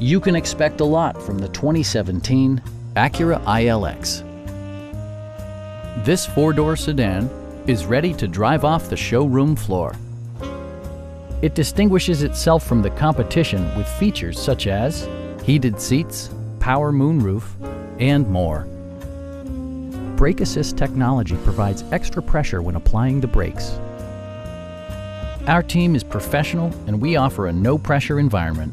You can expect a lot from the 2017 Acura ILX. This four-door sedan is ready to drive off the showroom floor. It distinguishes itself from the competition with features such as heated seats, power moonroof, and more. Brake Assist technology provides extra pressure when applying the brakes. Our team is professional and we offer a no-pressure environment.